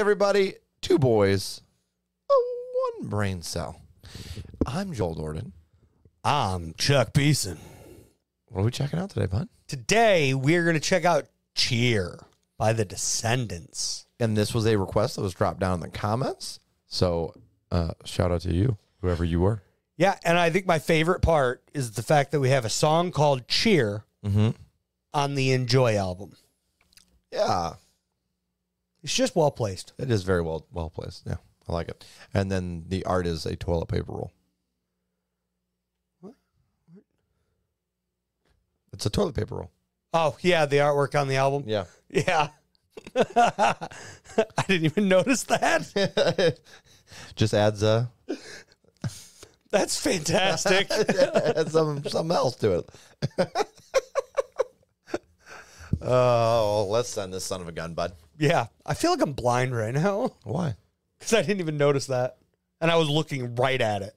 everybody. Two boys, one brain cell. I'm Joel Dorden. I'm Chuck Beeson. What are we checking out today, bud? Today we're going to check out Cheer by the Descendents. And this was a request that was dropped down in the comments. So uh, shout out to you, whoever you were. Yeah, and I think my favorite part is the fact that we have a song called Cheer Mm-hmm. on the Enjoy album. Yeah, It's just well placed. it is very well well placed. Yeah, I like it. And then the art is a toilet paper roll. What? It's a toilet paper roll. Oh, yeah, the artwork on the album. Yeah. Yeah. I didn't even notice that. Just adds a. That's fantastic. adds some something else to it. Oh, let's send this son of a gun, bud. yeah, I feel like I'm blind right now Why? because I didn't even notice that. And I was looking right at it.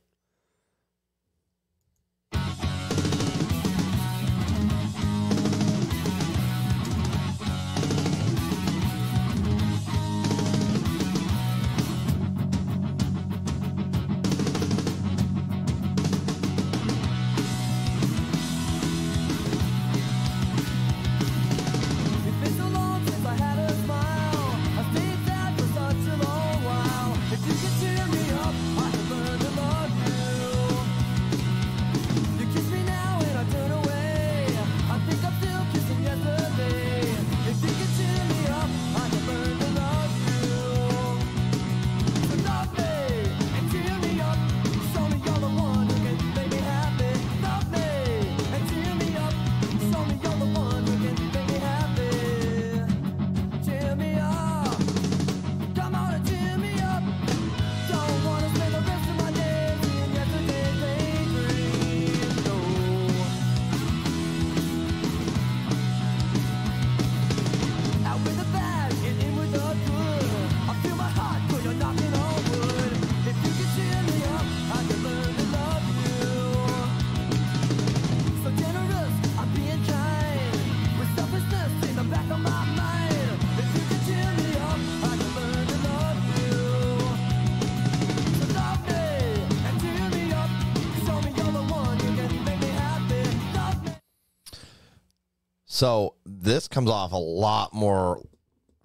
So this comes off a lot more,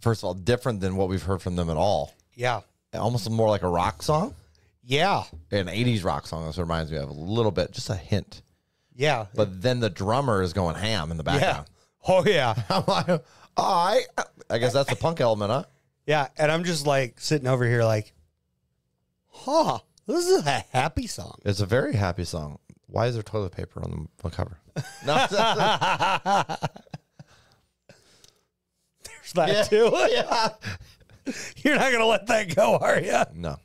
first of all, different than what we've heard from them at all. Yeah. Almost more like a rock song, Yeah. an '80s rock song. This reminds me of a little bit, just a hint. Yeah. But then the drummer is going ham in the yeah. background. Oh, yeah. I'm like, all right. I guess that's the punk element, huh? Yeah. And I'm just like sitting over here, like, huh, this is a happy song. It's a very happy song. Why is there toilet paper on the cover? No, There's that too. yeah. You're not going to let that go, are you? No.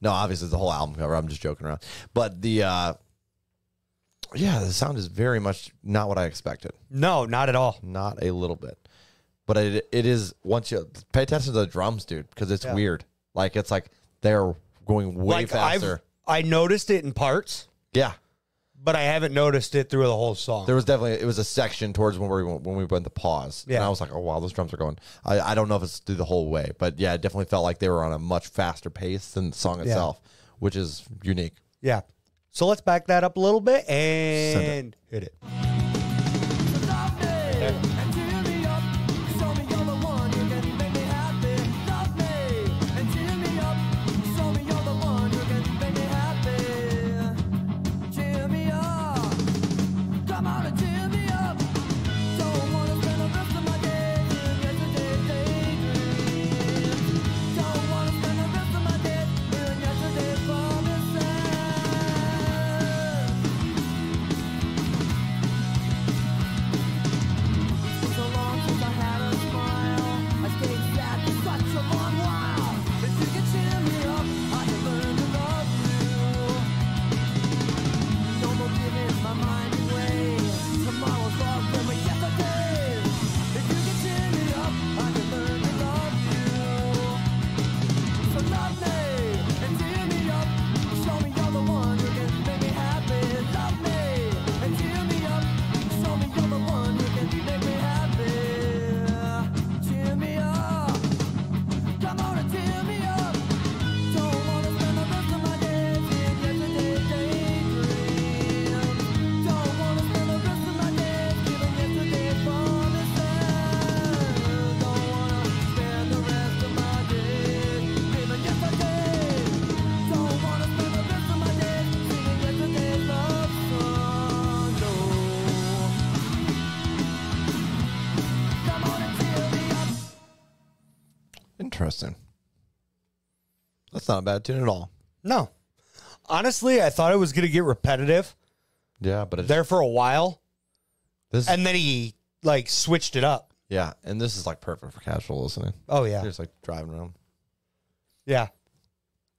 No, obviously it's the whole album cover. I'm just joking around. But the uh yeah, the sound is very much not what I expected. No, not at all. Not a little bit. But it it is once you pay attention to the drums, dude, because it's Yeah. weird. Like it's like they're going way like faster. I've I noticed it in parts, yeah. But I haven't noticed it through the whole song. There was definitely it was a section towards when we went, when we went to pause. And Yeah. I was like, oh wow, those drums are going. I, I don't know if it's through the whole way, but yeah, it definitely felt like they were on a much faster pace than the song itself, which is unique. yeah. So let's back that up a little bit it. and hit it. That's not a bad tune at all. No. Honestly, I thought it was going to get repetitive Yeah, but it's there for a while, this. and then he like switched it up. yeah, and this is like perfect for casual listening. Oh yeah, You're just like driving around. yeah.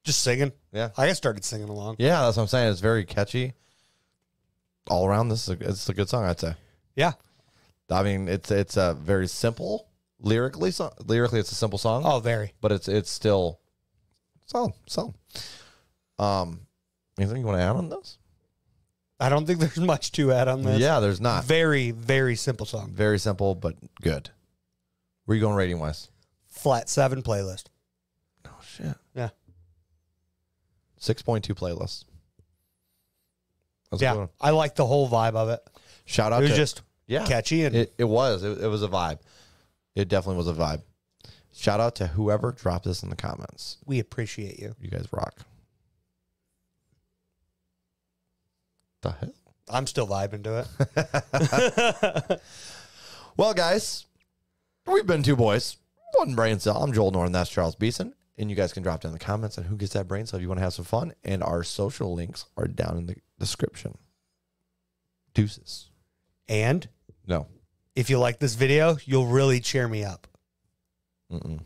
Just singing. Yeah, I started singing along. yeah. That's what I'm saying. It's very catchy. All around, this is a, it's a good song. I'd say. Yeah. I mean, it's it's a very simple lyrically. So, lyrically, it's a simple song. Oh, very. but it's it's still solid. So, um, anything you want to add on this? I don't think there's much to add on this. Yeah, there's not. Very, very simple song. Very simple, but good. Where you going rating wise? Flat seven playlist. Oh shit. Yeah. Six point two playlists. That's Yeah. I like the whole vibe of it. Shout out It was to just yeah. catchy and It, it was. It, it was a vibe. It definitely was a vibe. Shout out to whoever dropped this in the comments. we appreciate you. You guys rock. The hell? I'm still vibing to it. Well, guys, we've been two boys, one brain cell. I'm Joel Norton. That's Charles Beeson. And you guys can drop down in the comments on who gets that brain cell if you want to have some fun. And our social links are down in the description. Deuces. and No. If you like this video, you'll really cheer me up. Mm-mm.